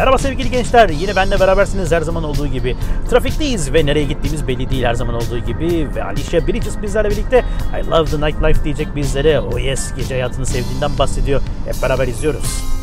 Merhaba sevgili gençler. Yine benle berabersiniz her zaman olduğu gibi. Trafikteyiz ve nereye gittiğimiz belli değil her zaman olduğu gibi. Ve Alicia Bridges bizlerle birlikte I love the nightlife diyecek bizlere. Oh yes gece hayatını sevdiğinden bahsediyor. Hep beraber izliyoruz.